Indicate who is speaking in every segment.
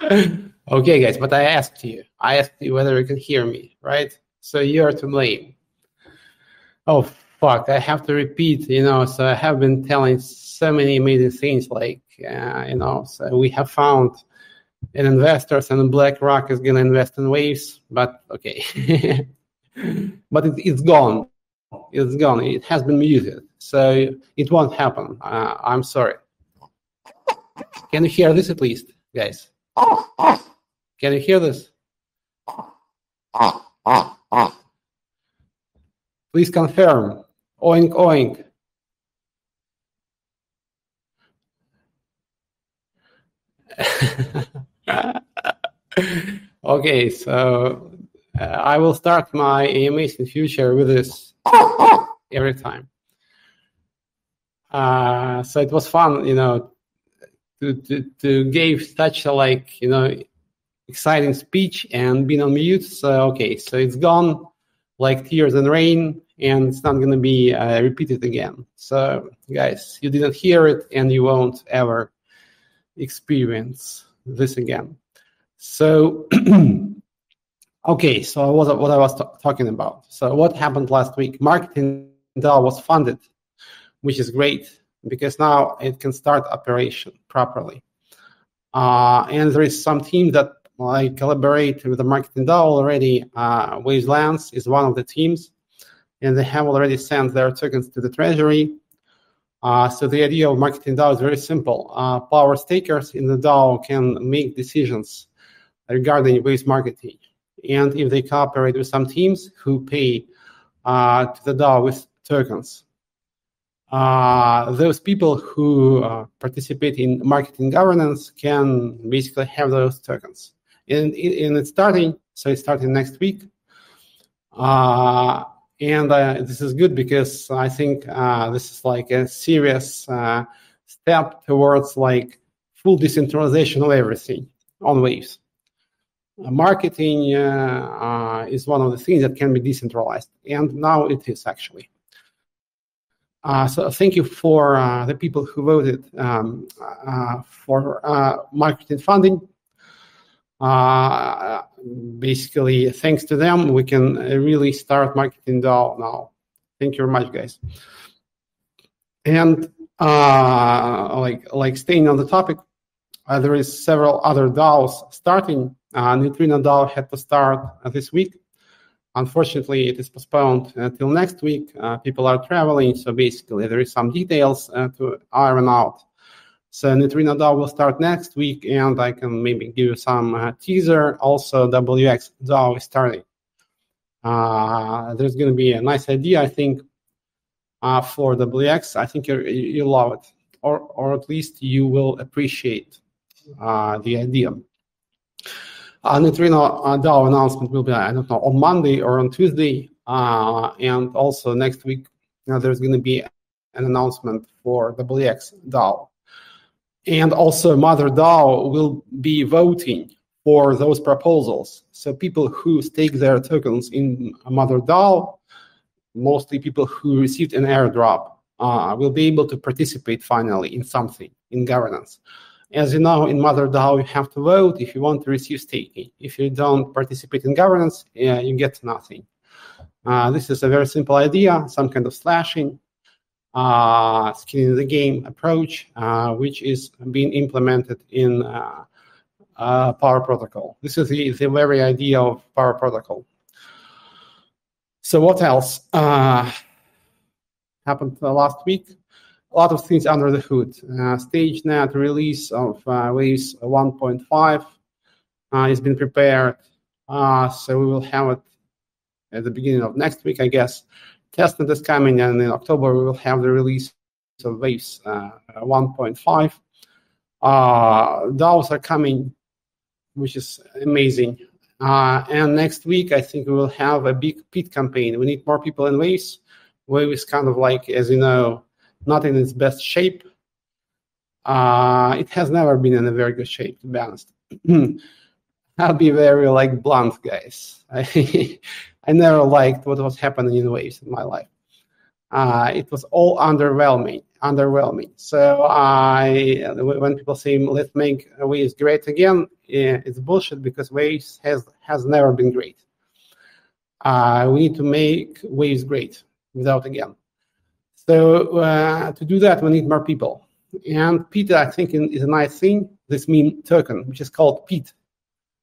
Speaker 1: okay, guys, but I asked you. I asked you whether you can hear me, right? So you're to blame. Oh, fuck. I have to repeat, you know, so I have been telling so many amazing things like, uh, you know, so we have found an investors and BlackRock is going to invest in waves, but okay. but it, it's gone. It's gone. It has been muted. So it won't happen. Uh, I'm sorry. Can you hear this at least, guys? Can you hear this? Please confirm. Oink, oink. okay, so uh, I will start my AMAs in future with this every time. Uh, so it was fun, you know, to, to, to give such a like, you know, exciting speech and being on mute. So, okay, so it's gone like tears and rain and it's not going to be uh, repeated again. So, guys, you didn't hear it and you won't ever experience this again. So, okay, so what, what I was t- talking about. So, what happened last week? Marketing DAO was funded, which is great because now it can start operation properly. Uh, and there is some team that I collaborate with the marketing DAO already. Uh, Wavelands is one of the teams and they have already sent their tokens to the treasury. Uh, so the idea of marketing DAO is very simple. Uh, power stakers in the DAO can make decisions regarding Waves marketing. And if they cooperate with some teams who pay uh, to the DAO with tokens, uh, those people who uh, participate in marketing governance can basically have those tokens. And, and it's starting, so it's starting next week. Uh, and uh, this is good because I think uh, this is like a serious step towards like full decentralization of everything on Waves. Marketing is one of the things that can be decentralized, and now it is actually. So thank you for the people who voted um, for marketing funding. Uh, basically, thanks to them, we can really start marketing DAO now. Thank you very much, guys. And uh, like like staying on the topic, uh, there is several other DAOs starting. Uh, Neutrino DAO had to start this week. Unfortunately, it is postponed until next week. Uh, people are traveling, so basically there is some details uh, to iron out. So Neutrino DAO will start next week, and I can maybe give you some uh, teaser. Also, WX DAO is starting. Uh, there's going to be a nice idea, I think, uh, for WX. I think you you love it, or or at least you will appreciate uh, the idea. Uh, Neutrino uh, DAO announcement will be, I don't know, on Monday or on Tuesday, uh, and also next week there's going to be an announcement for WX DAO and also Mother DAO will be voting for those proposals. So people who stake their tokens in Mother DAO, mostly people who received an airdrop, uh, will be able to participate finally in something in governance. As you know, in Mother DAO, you have to vote if you want to receive staking. If you don't participate in governance, you get nothing. Uh, this is a very simple idea, some kind of slashing uh, skin in the game approach, uh, which is being implemented in uh, uh, Power Protocol. This is the, the very idea of Power Protocol. So what else happened last week? A lot of things under the hood. Uh, StageNet release of uh, Waves 1.5 has been prepared. so we will have it at the beginning of next week, I guess testnet is coming, and in October we will have the release of Waves uh, 1.5. Uh, DAOs are coming, which is amazing. Uh, and next week, I think we will have a big Pete campaign. We need more people in Waves. Waves is kind of like, as you know, not in its best shape. Uh, it has never been in a very good shape, to be honest. I'll be very like blunt, guys. I, I never liked what was happening in waves in my life. uh, it was all underwhelming. Underwhelming. So I, when people say let's make Waves great again, it's bullshit because Waves has has never been great. Uh, we need to make Waves great without again. So uh, to do that, we need more people. And Pete, I think, is a nice thing. This meme token, which is called Pete,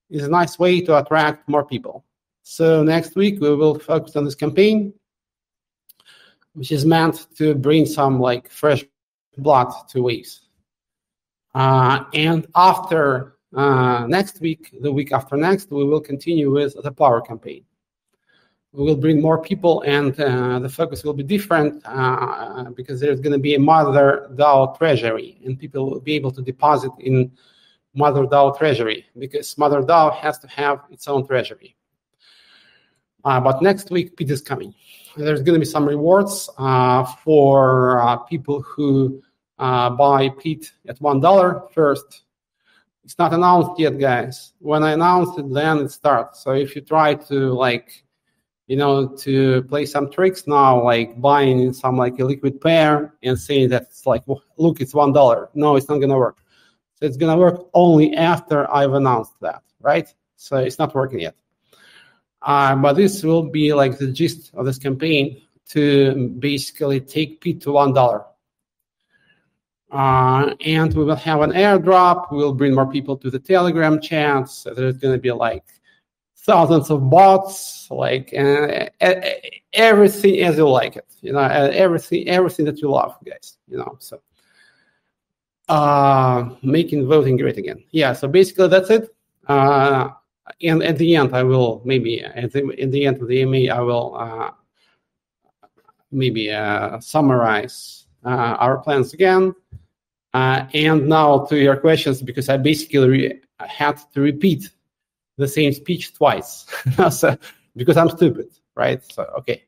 Speaker 1: is a nice way to attract more people. So next week we will focus on this campaign, which is meant to bring some like fresh blood to Waves. Uh, and after uh, next week, the week after next, we will continue with the power campaign we will bring more people and uh, the focus will be different uh, because there's going to be a mother DAO treasury and people will be able to deposit in mother DAO treasury because mother DAO has to have its own treasury. Uh, but next week, Pete is coming. There's going to be some rewards uh, for uh, people who uh, buy Pete at $1 first. It's not announced yet, guys. When I announce it, then it starts. So if you try to like you know, to play some tricks now, like buying some like a liquid pair and saying that it's like, look, it's one dollar. No, it's not gonna work. So it's gonna work only after I've announced that, right? So it's not working yet. Uh, but this will be like the gist of this campaign to basically take Pete to one dollar. Uh, and we will have an airdrop. We'll bring more people to the Telegram chats. So there's going to be like thousands of bots, like uh, everything as you like it, you know, everything, everything that you love, guys, you know. So, uh, making voting great again. Yeah. So basically, that's it. Uh, and at the end, I will maybe at the, in the end of the AMA, I will uh, maybe uh, summarize uh, our plans again. Uh, and now to your questions, because I basically re- had to repeat the same speech twice so, because I'm stupid, right? So okay,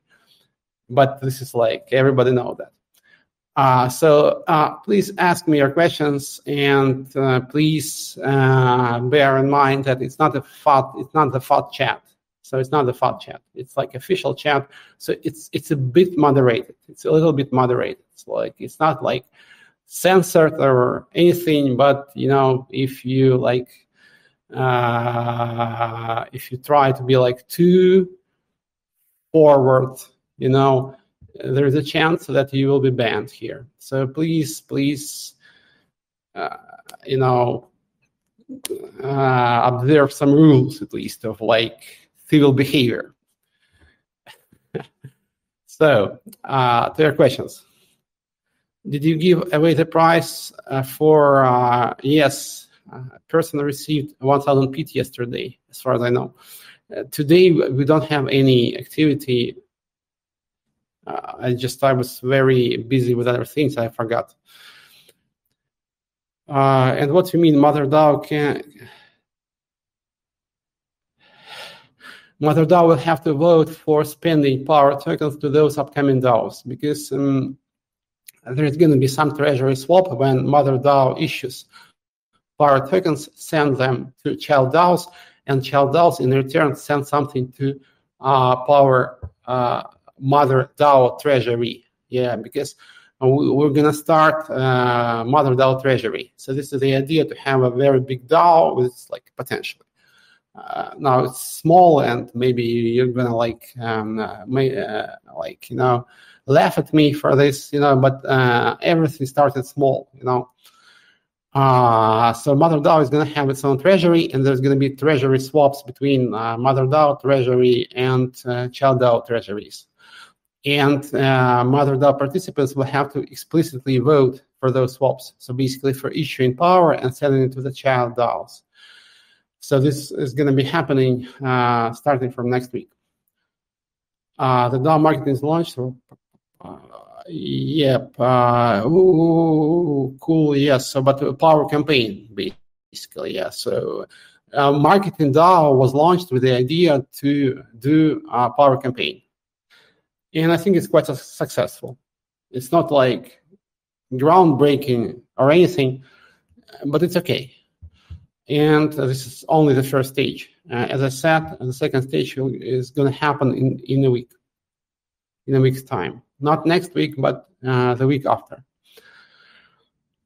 Speaker 1: but this is like everybody know that. Uh, so uh, please ask me your questions, and uh, please uh, bear in mind that it's not a fat, it's not the fat chat. So it's not the fat chat. It's like official chat. So it's it's a bit moderated. It's a little bit moderated. It's like it's not like censored or anything, but you know if you like uh, if you try to be like too forward, you know, there's a chance that you will be banned here. So please, please, uh, you know, uh, observe some rules at least of like civil behavior. so, uh, to your questions. Did you give away the price uh, for uh, yes? A person received 1000 Pete yesterday, as far as I know. Uh, today, we don't have any activity. Uh, I just, I was very busy with other things. I forgot. Uh, and what you mean, Mother DAO can. Mother DAO will have to vote for spending power tokens to those upcoming DAOs because um, there's going to be some treasury swap when Mother DAO issues power tokens, send them to child DAOs, and child DAOs in return send something to uh, Power uh, Mother DAO Treasury. Yeah, because we're going to start uh, Mother DAO Treasury. So this is the idea to have a very big DAO with like potential. Uh, now it's small and maybe you're gonna like um, uh, may, uh, like you know laugh at me for this you know but uh, everything started small you know uh, so Mother DAO is going to have its own treasury, and there's going to be treasury swaps between uh, Mother DAO treasury and uh, Child DAO treasuries. And uh, Mother DAO participants will have to explicitly vote for those swaps. So basically, for issuing power and selling it to the Child DAOs. So this is going to be happening uh, starting from next week. Uh, the DAO market is launched. Uh, Yep. Uh, ooh, cool. Yes. So, but power campaign, basically. Yeah. So, uh, marketing DAO was launched with the idea to do a power campaign, and I think it's quite successful. It's not like groundbreaking or anything, but it's okay. And this is only the first stage. Uh, as I said, the second stage is going to happen in in a week, in a week's time. Not next week, but uh, the week after.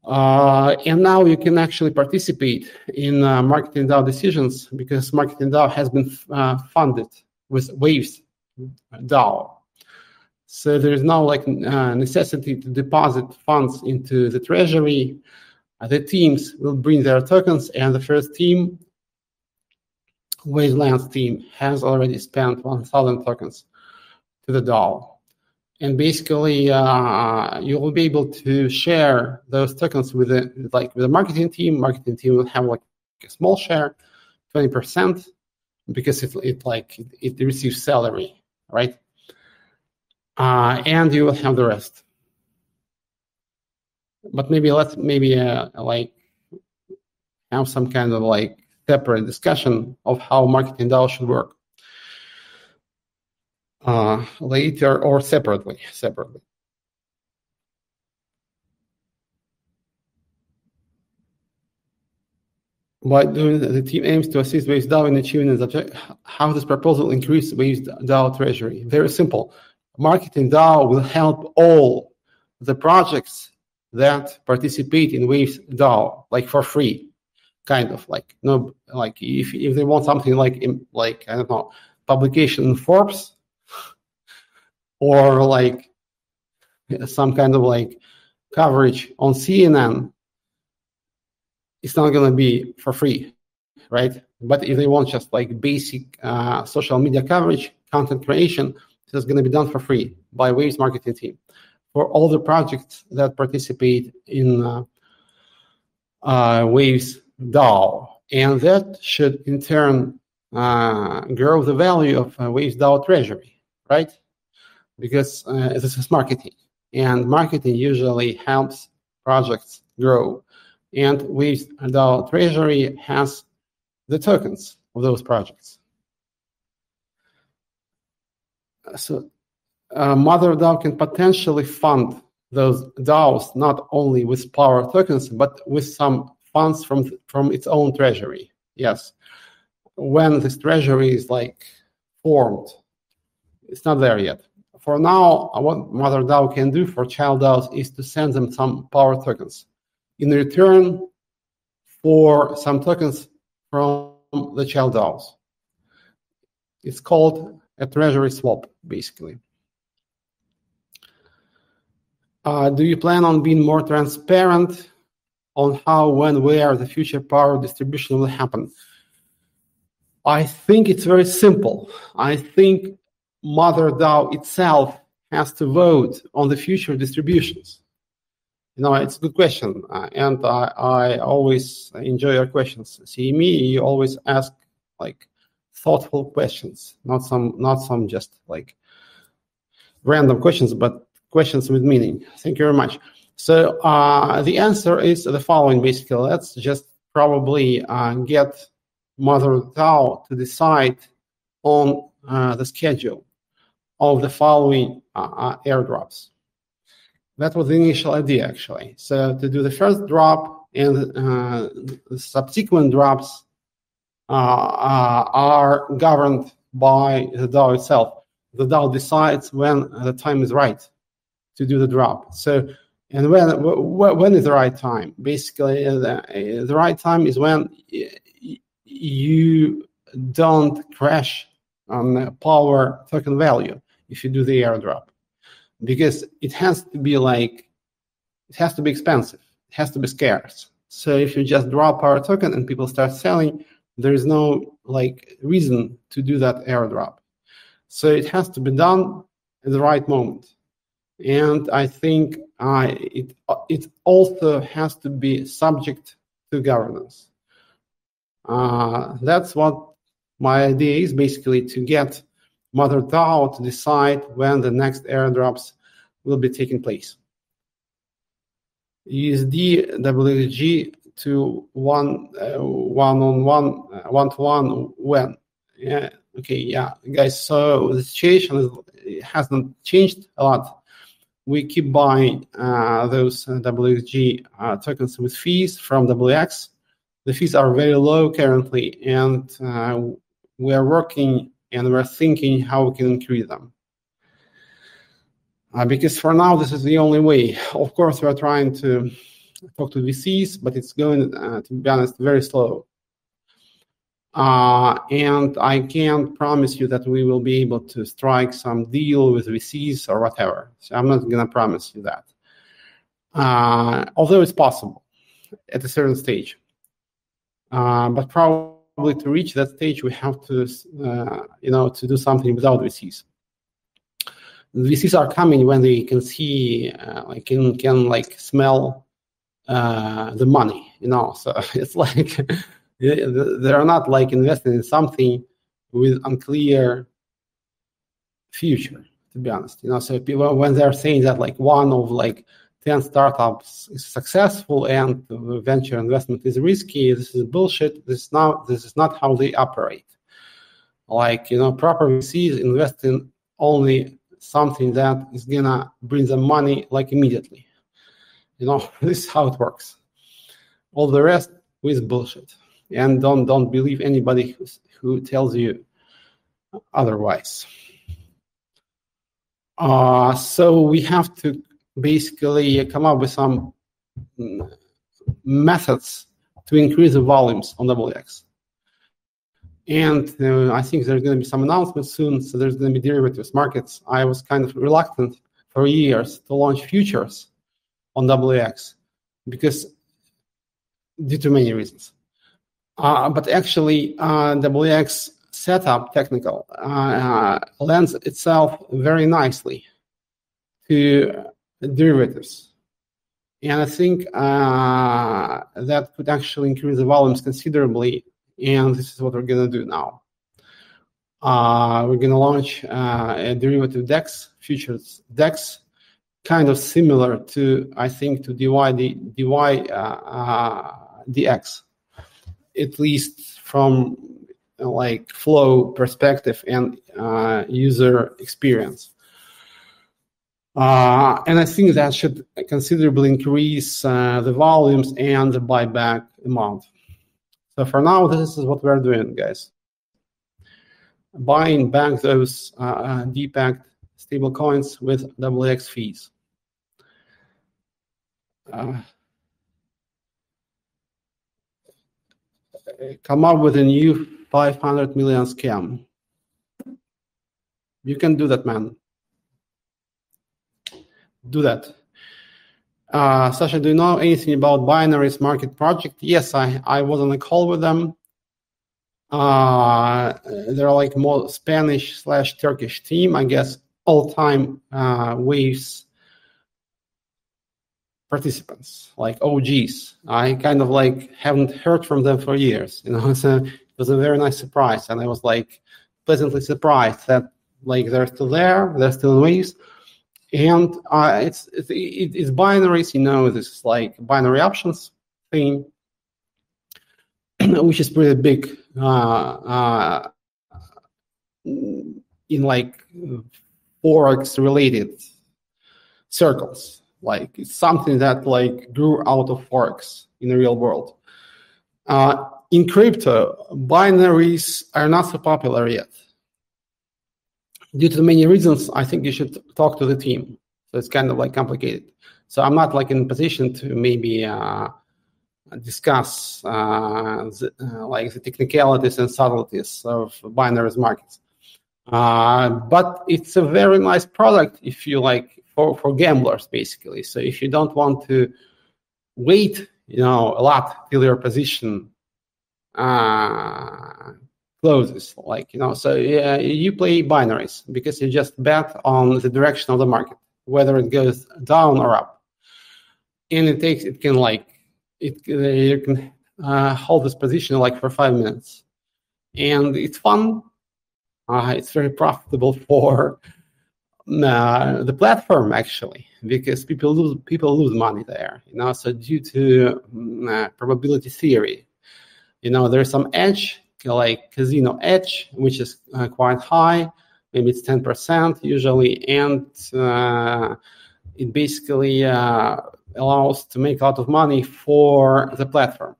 Speaker 1: Uh, and now you can actually participate in uh, marketing DAO decisions because marketing DAO has been uh, funded with Waves DAO. So there is no like uh, necessity to deposit funds into the treasury. Uh, the teams will bring their tokens, and the first team, Wastelands team, has already spent 1,000 tokens to the DAO and basically uh, you will be able to share those tokens with the like with the marketing team. Marketing team will have like a small share, twenty percent, because it it like it, receives salary, right? Uh, and you will have the rest. But maybe let's maybe uh, like have some kind of like separate discussion of how marketing DAO should work uh, Uh, later or separately. Separately. By doing the team aims to assist Waves DAO in achieving its objective. How does proposal increase Waves DAO treasury? Very simple. Marketing DAO will help all the projects that participate in Waves DAO, like for free, kind of like no, like if if they want something like like I don't know, publication in Forbes, or like some kind of like coverage on CNN, it's not going to be for free, right? But if they want just like basic uh, social media coverage, content creation, it's going to be done for free by Waves marketing team for all the projects that participate in uh, uh, Waves DAO. And that should in turn uh, grow the value of uh, Waves DAO treasury, right? Because uh, this is marketing, and marketing usually helps projects grow. And with the treasury has the tokens of those projects. So uh, Mother DAO can potentially fund those DAOs not only with power tokens, but with some funds from from its own treasury. Yes, when this treasury is like formed, it's not there yet for now, what Mother DAO can do for child DAOs is to send them some power tokens in return for some tokens from the child DAOs. It's called a treasury swap, basically. Uh, do you plan on being more transparent on how, when, where the future power distribution will happen? I think it's very simple. I think Mother DAO itself has to vote on the future distributions? You know, it's a good question, uh, and I, I always enjoy your questions. See me, you always ask like thoughtful questions, not some not some just like random questions, but questions with meaning. Thank you very much. So uh, the answer is the following. Basically, let's just probably uh, get Mother DAO to decide on uh, the schedule of the following uh, uh, airdrops. That was the initial idea, actually. So to do the first drop and uh, subsequent drops are governed by the DAO itself. The DAO decides when the time is right to do the drop. So, and when when is the right time? Basically, the, the right time is when you don't crash on power token value if you do the airdrop because it has to be like it has to be expensive. It has to be scarce. So if you just drop our token and people start selling there is no like reason to do that airdrop so it has to be done at the right moment. And i think uh, it it also has to be subject to governance. Uh, that's what my idea is basically to get Mother DAO to decide when the next airdrops will be taking place. USD WG to one uh, one on one uh, one to one when? Yeah okay yeah guys so the situation is, hasn't changed a lot. We keep buying uh, those WG uh, tokens with fees from WX the fees are very low currently and uh, we are working and we're thinking how we can increase them. uh, because for now this is the only way. Of course, we are trying to talk to VCs, but it's going, uh, to be honest, very slow. Uh, and I can't promise you that we will be able to strike some deal with VCs or whatever. So I'm not going to promise you that. Uh, although it's possible at a certain stage. Uh, but probably to reach that stage, we have to, uh, you know, to do something without VCs. VCs are coming when they can see, uh, like, can can like smell uh, the money, you know. So it's like they're not like investing in something with unclear future. To be honest, you know. So people when they're saying that like one of like 10 startups is successful and venture investment is risky this is bullshit this is not this is not how they operate. Like you know proper vcs invest in only something that is gonna bring them money like immediately. You know this is how it works. All the rest is bullshit. And don't don't believe anybody who, who tells you otherwise. Uh, so we have to basically come up with some methods to increase the volumes on WX. And uh, I think there's going to be some announcements soon. So there's going to be derivatives markets. I was kind of reluctant for years to launch futures on WX because due to many reasons. Uh, but actually, uh, WX setup technical uh, lends itself very nicely to derivatives. And I think uh, that could actually increase the volumes considerably. And this is what we're going to do now. Uh, we're going to launch uh, a derivative DEX, futures DEX, kind of similar to, I think, to DY, DY uh, uh, DX, at least from like flow perspective and uh, user experience. Uh, and I think that should considerably increase uh, the volumes and the buyback amount. So for now, this is what we're doing, guys. Buying back those uh, uh DPEG stable coins with WX fees. Uh, come up with a new 500 million scam. You can do that, man do that. Uh, Sasha, do you know anything about Binaries Market Project? Yes, I, I was on a call with them. Uh, they're like more Spanish slash Turkish team, I guess, all time uh, waves participants, like OGs. I kind of like haven't heard from them for years. You know, so it was a very nice surprise, and I was like pleasantly surprised that like they're still there, they're still in waves and uh, it's, it's it's binaries. You know, this is like binary options thing, which is pretty big uh, uh, in like forex related circles. Like it's something that like grew out of forex in the real world. Uh, in crypto, binaries are not so popular yet due to many reasons, I think you should talk to the team. So it's kind of like complicated. So I'm not like in position to maybe uh, discuss uh, the, uh, like the technicalities and subtleties of binaries markets. Uh, but it's a very nice product if you like for, for gamblers basically. So if you don't want to wait, you know, a lot till your position uh, closes like you know so yeah, you play binaries because you just bet on the direction of the market whether it goes down or up. And it takes it can like it you can uh, hold this position like for five minutes. And it's fun. Uh, it's very profitable for uh, the platform actually because people lose people lose money there you know so due to mm, uh, probability theory you know there's some edge like casino edge, which is uh, quite high. Maybe it's 10% usually. And uh, it basically uh, allows to make a lot of money for the platform.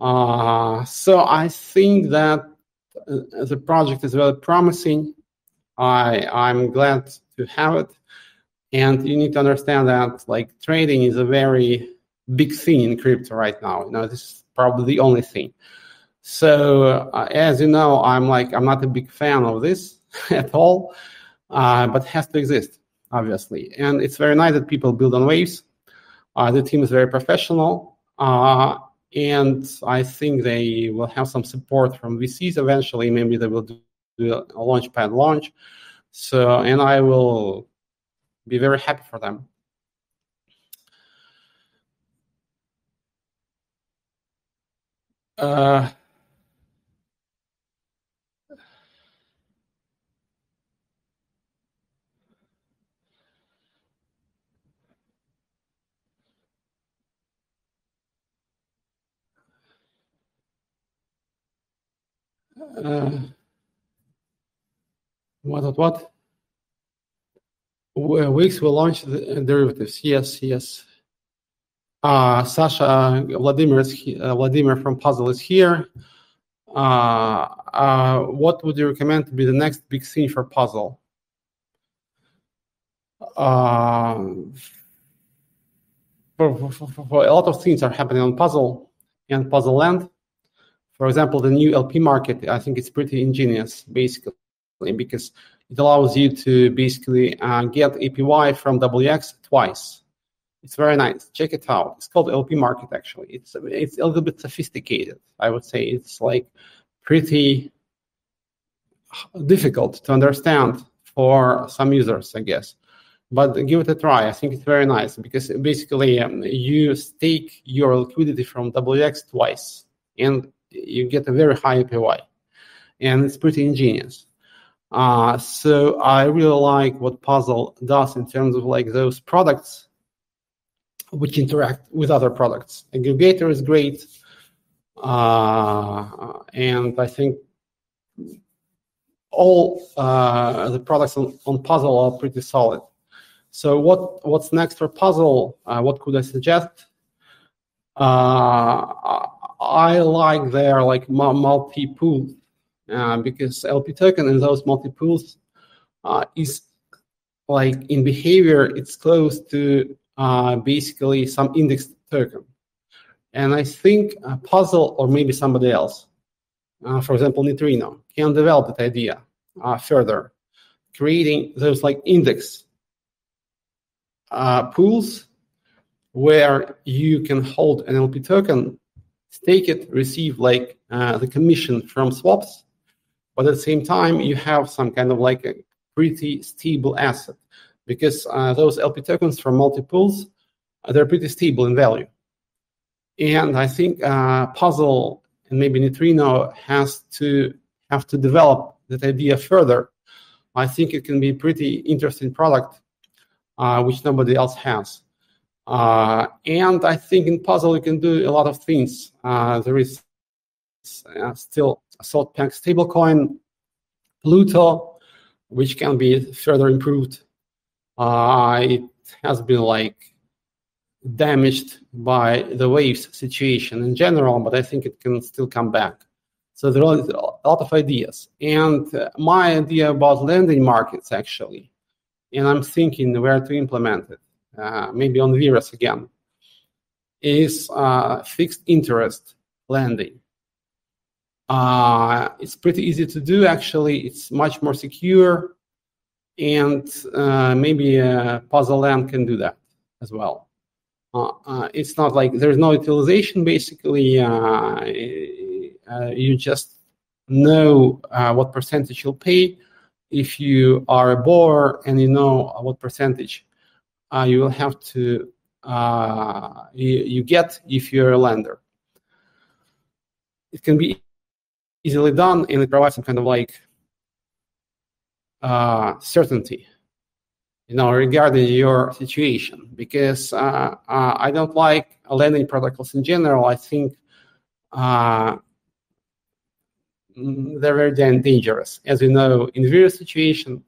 Speaker 1: Uh, so I think that uh, the project is very promising. I, I'm glad to have it. And you need to understand that like trading is a very big thing in crypto right now. You know, this is probably the only thing. So uh, as you know, I'm like I'm not a big fan of this at all, uh, but has to exist obviously. And it's very nice that people build on waves. Uh, the team is very professional, uh, and I think they will have some support from VCs eventually. Maybe they will do, do a launchpad launch. So, and I will be very happy for them. Uh, uh, what what what Wix will launch the derivatives yes yes uh, Sasha Vladimir is he, uh, Vladimir from Puzzle is here. Uh, uh, what would you recommend to be the next big thing for Puzzle? Uh, for, for, for, a lot of things are happening on Puzzle and Puzzle Lend. For example, the new LP market, I think it's pretty ingenious, basically, because it allows you to basically uh, get APY from WX twice. It's very nice. Check it out. It's called LP Market. Actually, it's it's a little bit sophisticated. I would say it's like pretty difficult to understand for some users, I guess. But give it a try. I think it's very nice because basically um, you stake your liquidity from WX twice, and you get a very high APY, and it's pretty ingenious. Uh, so I really like what Puzzle does in terms of like those products which interact with other products. Aggregator is great, uh, and I think all uh, the products on, on, Puzzle are pretty solid. So what what's next for Puzzle? Uh, what could I suggest? Uh, I like their like multi pool uh, because LP token in those multi pools uh, is like in behavior it's close to uh, basically some index token. And I think Puzzle or maybe somebody else, uh, for example, Neutrino, can develop that idea uh, further, creating those like index uh, pools where you can hold an LP token, stake it, receive like uh, the commission from swaps, but at the same time you have some kind of like a pretty stable asset because uh, those LP tokens from multipools, uh, they're pretty stable in value. And I think uh, Puzzle and maybe Neutrino has to have to develop that idea further. I think it can be a pretty interesting product, uh, which nobody else has. Uh, and I think in Puzzle you can do a lot of things. Uh, there is still a solarpunk stablecoin, Pluto, which can be further improved uh, it has been like damaged by the waves situation in general, but I think it can still come back. So there are a lot of ideas. And uh, my idea about lending markets, actually, and I'm thinking where to implement it, uh, maybe on Vires again, is uh, fixed interest lending. Uh, it's pretty easy to do, actually. It's much more secure and uh, maybe a puzzle lend can do that as well. Uh, uh, it's not like there's no utilization. Basically, uh, uh, you just know uh, what percentage you'll pay if you are a borrower, and you know what percentage you will have to you, you get if you're a lender. It can be easily done, and it provides some kind of like uh, certainty you know regarding your situation because uh, uh, i don't like lending protocols in general i think uh, they're very dangerous as you know in various situations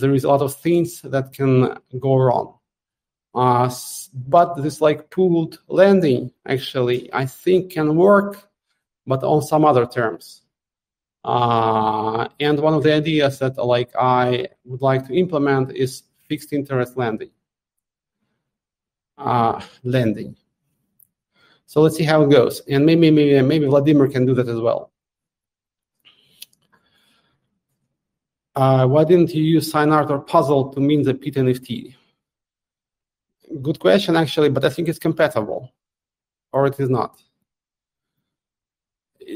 Speaker 1: there is a lot of things that can go wrong uh, but this like pooled lending actually i think can work but on some other terms Uh, and one of the ideas that like I would like to implement is fixed interest lending. Uh, lending. So let's see how it goes. And maybe maybe maybe Vladimir can do that as well. Uh, why didn't you use SignArt or Puzzle to mint the Pete NFT? Good question, actually, but I think it's compatible, or it is not.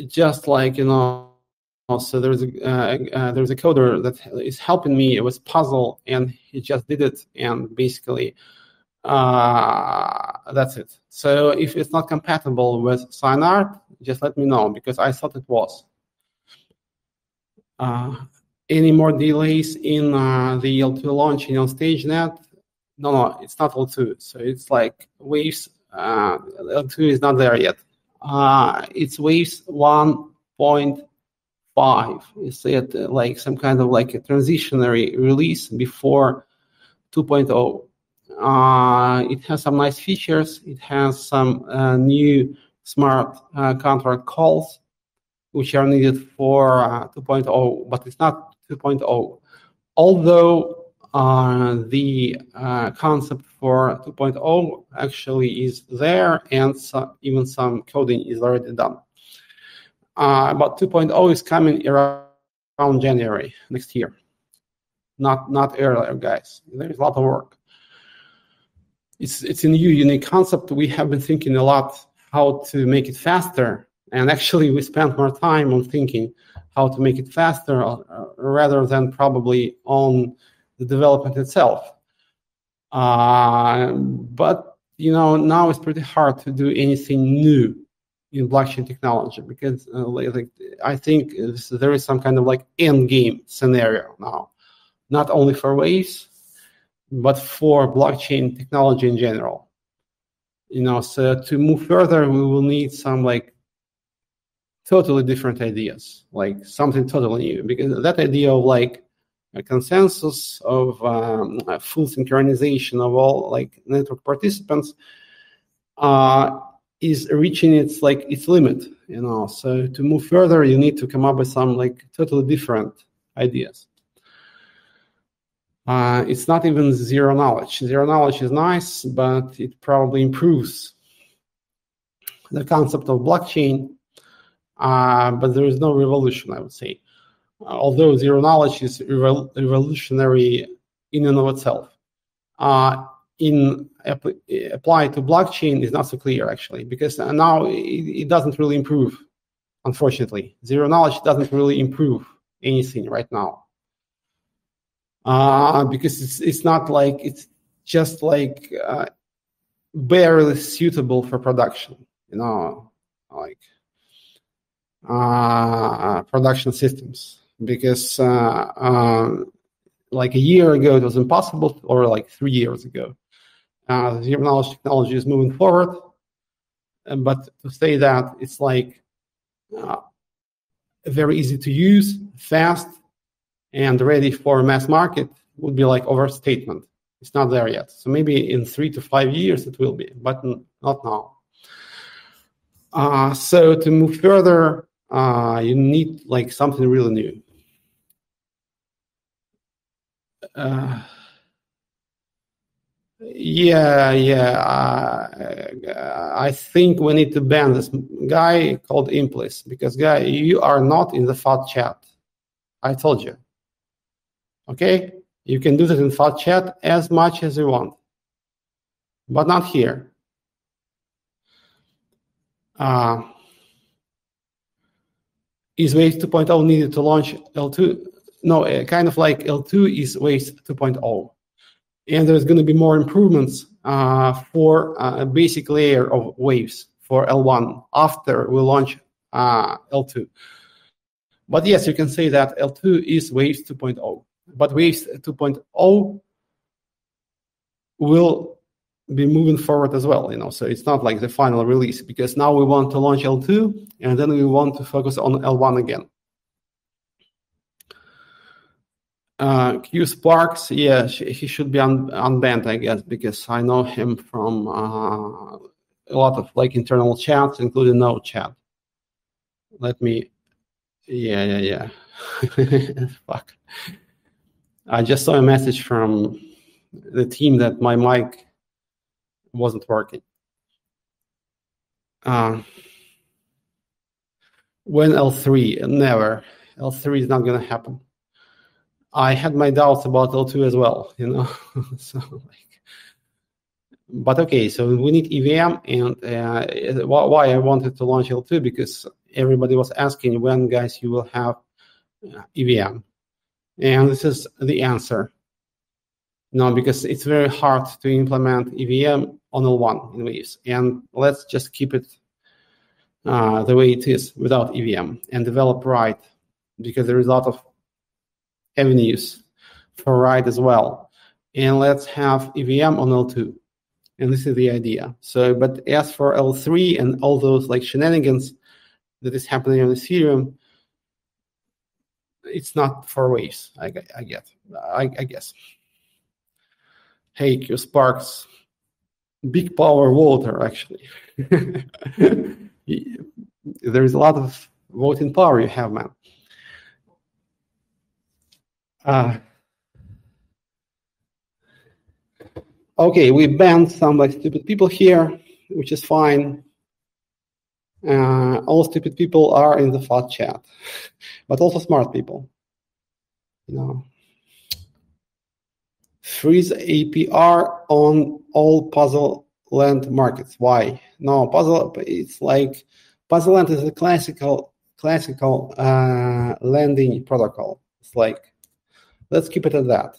Speaker 1: Just like you know, so there's a uh, uh, there's a coder that is helping me. It was Puzzle, and he just did it, and basically, uh, that's it. So if it's not compatible with SignArt, just let me know because I thought it was. Uh, any more delays in uh, the L2 launching on StageNet? No, no, it's not L2. So it's like Waves. Uh, L2 is not there yet. Uh, it's Waves 1.5. Is it uh, like some kind of like a transitionary release before 2.0? Uh, it has some nice features. It has some uh, new smart contract calls, which are needed for uh, 2.0, but it's not 2.0. Although uh, the uh, concept for 2.0 actually is there and so even some coding is already done. Uh, but 2.0 is coming around January next year. Not not earlier, guys. There's a lot of work. It's it's a new unique concept. We have been thinking a lot how to make it faster, and actually we spent more time on thinking how to make it faster uh, rather than probably on the development itself. Uh, but you know now it's pretty hard to do anything new in blockchain technology because uh, like I think there is some kind of like end game scenario now, not only for Waves, but for blockchain technology in general. You know, so to move further, we will need some like totally different ideas, like something totally new. Because that idea of like a consensus of um, full synchronization of all like network participants uh, is reaching its like its limit. You know, so to move further, you need to come up with some like totally different ideas. Uh, it's not even zero knowledge. Zero knowledge is nice, but it probably improves the concept of blockchain uh, but there is no revolution, I would say. Uh, although zero knowledge is revol- revolutionary in and of itself. Uh, in applied to blockchain is not so clear actually because now it, it, doesn't really improve unfortunately zero knowledge doesn't really improve anything right now uh, because it's, it's not like it's just like uh, barely suitable for production you know like uh, production systems. Because uh, um, like a year ago it was impossible or like three years ago. Uh, zero knowledge technology is moving forward but to say that it's like uh, very easy to use fast and ready for mass market would be like overstatement. It's not there yet. So maybe in three to five years it will be but not now. Uh, so to move further uh, you need like something really new. Uh, yeah, yeah. Uh, I think we need to ban this guy called Implis because, guy, you are not in the FUD chat. I told you. Okay? You can do that in FUD chat as much as you want, but not here. Uh, is Waves 2.0 needed to launch L2? No, uh, kind of like L2 is Waves 2.0. And there's going to be more improvements uh, for a uh, basic layer of Waves for L1 after we launch uh, L2. But yes, you can say that L2 is Waves 2.0. But Waves 2.0 will be moving forward as well, you know. So it's not like the final release because now we want to launch L2 and then we want to focus on L1 again. Uh, Q Sparks, yeah, he should be un- unbanned, I guess, because I know him from uh, a lot of like internal chats, including no chat. Let me Yeah, yeah, yeah. Fuck. I just saw a message from the team that my mic wasn't working. Uh, when L3? Never. L3 is not going to happen. I had my doubts about L2 as well, you know. so like, but okay, so we need EVM, and uh, why I wanted to launch L2 because everybody was asking when, guys, you will have uh, EVM, and this is the answer. No, because it's very hard to implement EVM on L1 in Waves, and let's just keep it uh, the way it is without EVM and develop right, because there is a lot of avenues for right as well. And let's have EVM on L2. And this is the idea. So, but as for L3 and all those like shenanigans that is happening on Ethereum, it's not for waves. I, I get. I, I guess. Hey, Q Sparks, big power voter actually. there is a lot of voting power you have, man. Uh, okay, we banned some like stupid people here, which is fine. Uh, all stupid people are in the FUD chat, but also smart people. You know, freeze APR on all puzzle lend markets. Why? No, puzzle. It's like puzzle lend is a classical classical uh, lending protocol. It's like let's keep it at that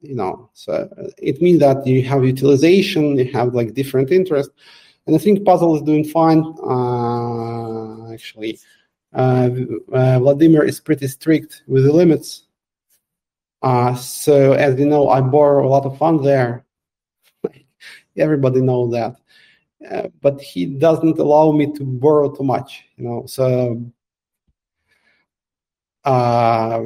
Speaker 1: you know so it means that you have utilization you have like different interest and i think puzzle is doing fine uh, actually uh, uh, vladimir is pretty strict with the limits uh, so as you know i borrow a lot of funds there everybody knows that uh, but he doesn't allow me to borrow too much you know so uh,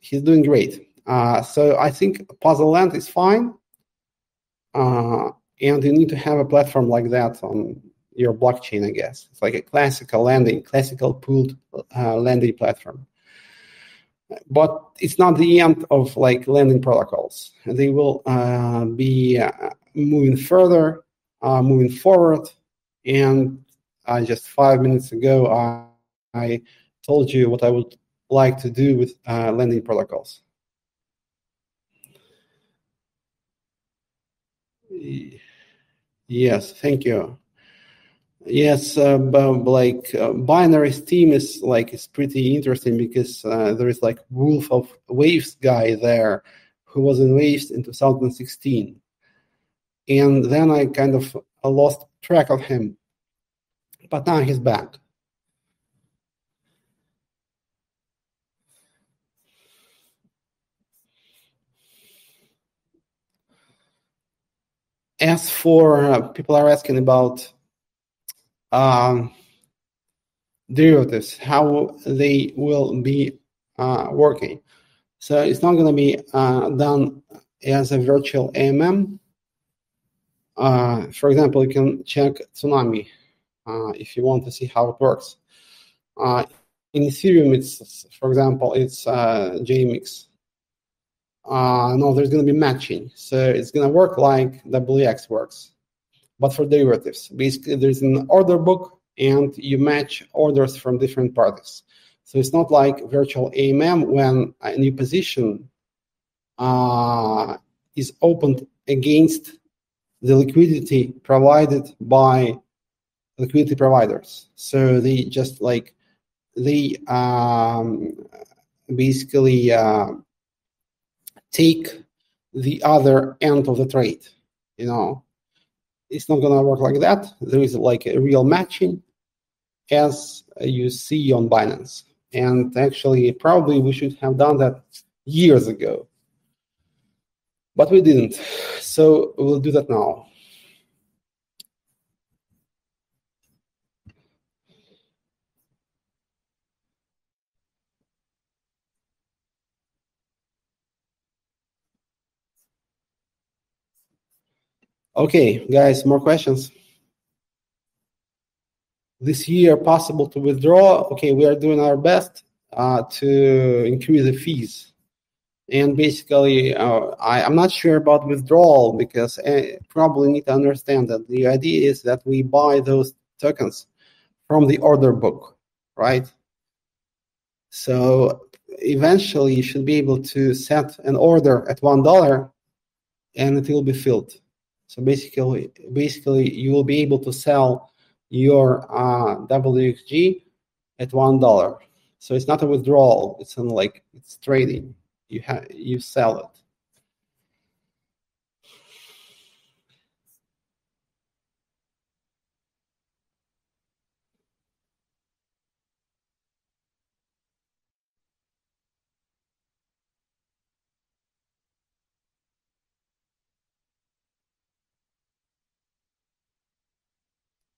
Speaker 1: he's doing great. Uh, so I think Puzzle Lend is fine, uh, and you need to have a platform like that on your blockchain. I guess it's like a classical landing, classical pooled uh, landing platform. But it's not the end of like landing protocols. They will uh, be uh, moving further, moving forward, and just five minutes ago I told you what I would like to do with uh, lending protocols? Yes, thank you. Yes, uh, like uh, binary Steem is like is pretty interesting because uh, there is like Wolf of Waves guy there who was in Waves in 2016, and then I kind of lost track of him, but now he's back. as for uh, people are asking about um, derivatives, how they will be uh, working. So it's not going to be uh, done as a virtual AMM. Uh, for example, you can check Tsunami uh, if you want to see how it works. Uh, in Ethereum, it's for example, it's GMX. uh, no, there's going to be matching. So it's going to work like WX works, but for derivatives. Basically, there's an order book and you match orders from different parties. So it's not like virtual AMM when a new position uh, is opened against the liquidity provided by liquidity providers. So they just like they um, basically uh, take the other end of the trade. You know, it's not gonna work like that. There is like a real matching, as you see on Binance. And actually, probably we should have done that years ago, but we didn't. So we'll do that now. Okay, guys, more questions? This year possible to withdraw? Okay, we are doing our best. uh, to increase the fees. And basically, uh, I, am not sure about withdrawal because I probably need to understand that the idea is that we buy those tokens from the order book, right? So eventually, you should be able to set an order at one dollar, and it will be filled. So basically, basically, you will be able to sell your uh, WXG at one dollar. So it's not a withdrawal; it's in like it's trading. You have you sell it.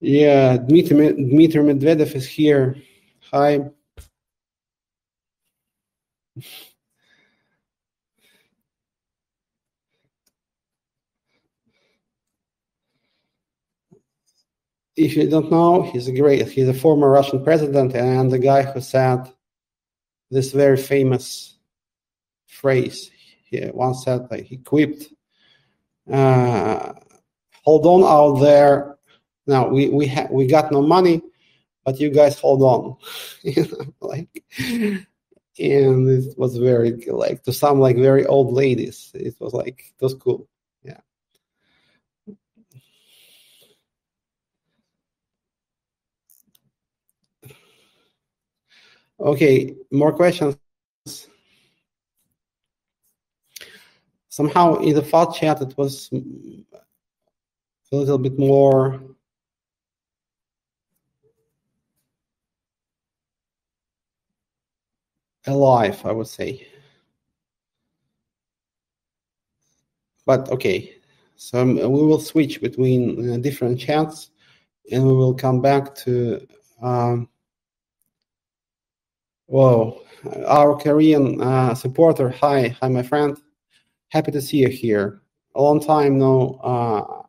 Speaker 1: Yeah, Dmitry, Dmitry Medvedev is here. Hi. If you don't know, he's a great. He's a former Russian president and the guy who said this very famous phrase. He once said, like, he quipped, uh, "Hold on out there, now we we ha- we got no money, but you guys hold on, you know, like. And it was very like to some like very old ladies. It was like it was cool. Yeah. Okay, more questions. Somehow in the file chat it was a little bit more alive, I would say. But okay, so um, we will switch between uh, different chats and we will come back to, um, whoa, our Korean uh, supporter. Hi, hi, my friend. Happy to see you here. A long time no uh,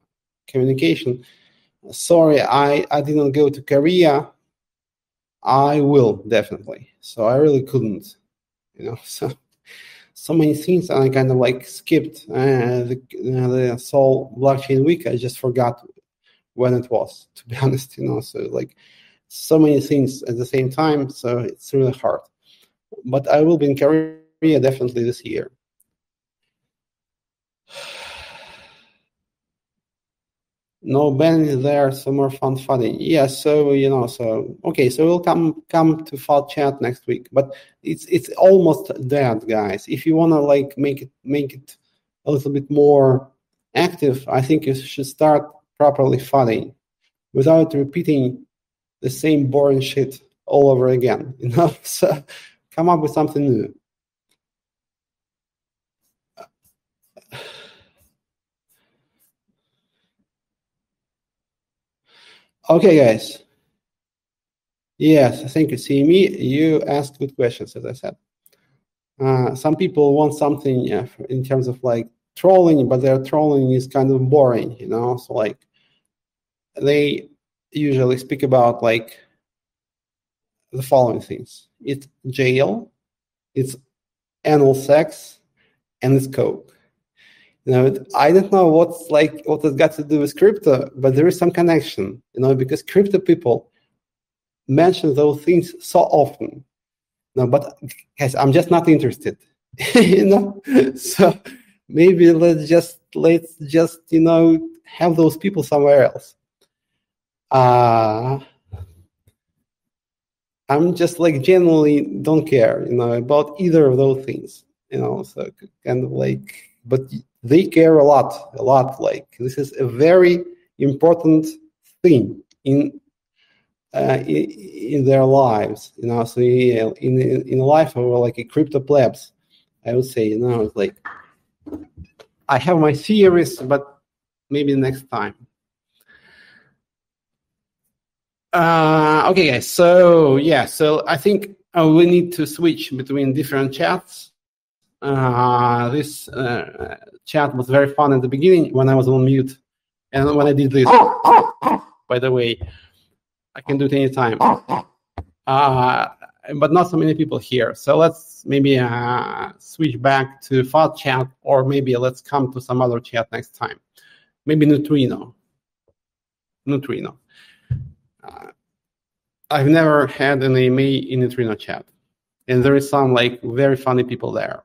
Speaker 1: communication. Sorry, I, I didn't go to Korea I will definitely. So I really couldn't, you know. So so many things, and I kind of like skipped uh, the uh, the Seoul Blockchain Week. I just forgot when it was, to be honest, you know. So like so many things at the same time, so it's really hard. But I will be in Korea definitely this year. No Ben is there, so more fun funny. Yeah, so you know, so okay, so we'll come come to file chat next week. But it's it's almost dead, guys. If you wanna like make it make it a little bit more active, I think you should start properly fudding without repeating the same boring shit all over again. You know, so come up with something new. Okay, guys. Yes, thank you, me. You asked good questions, as I said. Uh, some people want something yeah, in terms of like trolling, but their trolling is kind of boring, you know. So like, they usually speak about like the following things: it's jail, it's anal sex, and it's coke. You know, I don't know what's like what has got to do with crypto, but there is some connection, you know, because crypto people mention those things so often. No, but guys, I'm just not interested. you know, so maybe let's just let's just you know have those people somewhere else. Uh I'm just like generally don't care, you know, about either of those things, you know. So kind of like, but they care a lot, a lot. Like this is a very important thing in uh, in, in, their lives. You know, so in in, in life of like a crypto plebs, I would say, you know, it's like I have my theories, but maybe next time. Uh, okay, guys. So yeah, so I think uh, we need to switch between different chats. Uh, this uh, chat was very fun at the beginning when I was on mute. And when I did this, by the way, I can do it anytime. Uh, but not so many people here. So let's maybe uh, switch back to FUD chat, or maybe let's come to some other chat next time. Maybe Neutrino. Neutrino. Uh, I've never had an AMA in Neutrino chat, and there is some like very funny people there.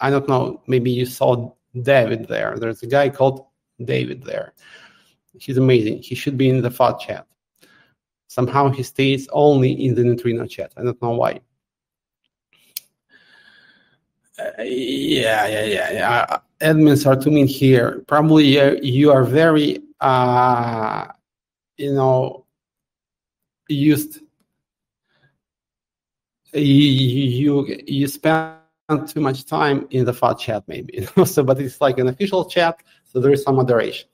Speaker 1: I don't know. Maybe you saw David there. There's a guy called David there. He's amazing. He should be in the FUD chat. Somehow he stays only in the neutrino chat. I don't know why. Uh, yeah, yeah, yeah, yeah. Admins are too mean here. Probably uh, you are very, uh, you know, used. You you, you spend too much time in the FUD chat, maybe. so, but it's like an official chat, so there is some moderation.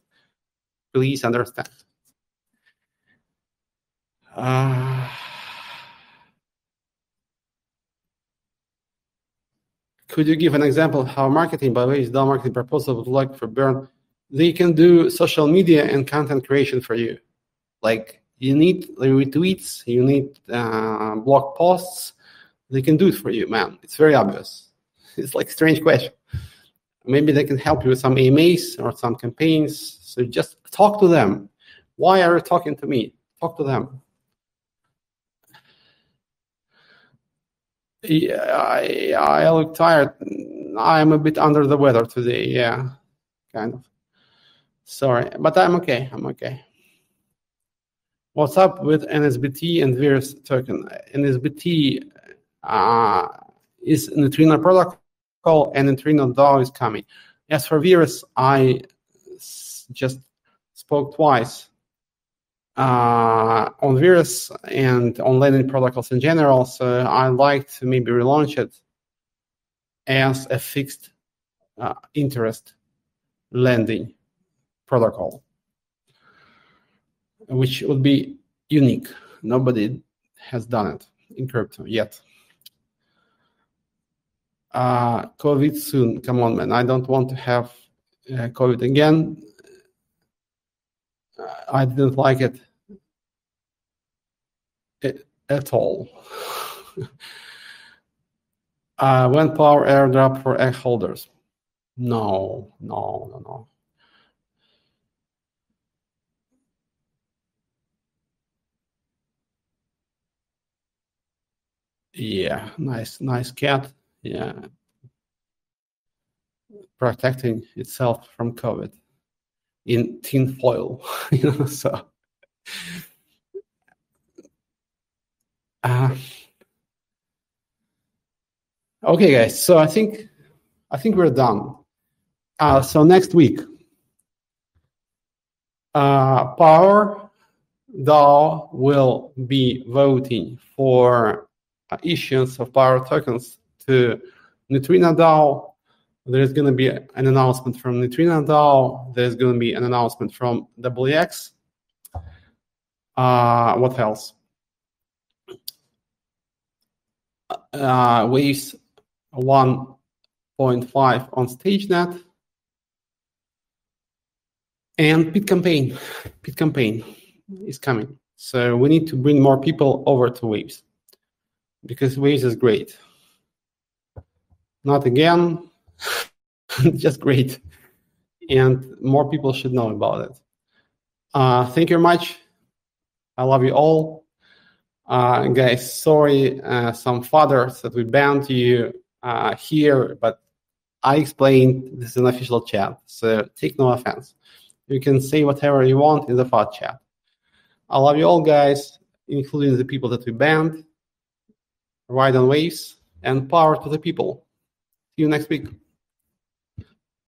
Speaker 1: Please understand. Uh, could you give an example how marketing, by the way, is DAO marketing proposal would like for Burn? They can do social media and content creation for you. Like you need retweets, you need uh, blog posts. They can do it for you, man. It's very obvious. It's like a strange question. Maybe they can help you with some AMAs or some campaigns. So just talk to them. Why are you talking to me? Talk to them. Yeah, I, I look tired. I'm a bit under the weather today. Yeah, kind of. Sorry, but I'm okay. I'm okay. What's up with NSBT and Vires token? NSBT is neutrino protocol and neutrino DAO is coming. As for Vires, I just spoke twice uh, on Vires and on lending protocols in general. So I like to maybe relaunch it as a fixed uh, interest lending protocol, which would be unique. Nobody has done it in crypto yet. Uh, COVID soon. Come on, man. I don't want to have uh, COVID again. I didn't like it at all. uh, when power airdrop for egg holders? No, no, no, no. Yeah, nice, nice cat. Yeah, protecting itself from COVID in tin foil, you know. So uh, okay, guys. So I think I think we're done. Uh, so next week, uh, Power DAO will be voting for uh, issuance of Power tokens to Neutrino DAO. There's going to be an announcement from Neutrino DAO. There's going to be an announcement from WX. Uh, what else? uh, Waves 1.5 on StageNet. And Pit Campaign, Pit Campaign is coming. So we need to bring more people over to Waves because Waves is great. Not again, just great. And more people should know about it. Uh, thank you very much. I love you all. Uh, guys, sorry, uh, some fathers that we banned you uh, here, but I explained this is an official chat, so take no offense. You can say whatever you want in the FUD chat. I love you all, guys, including the people that we banned. Ride on waves and power to the people. See you next week.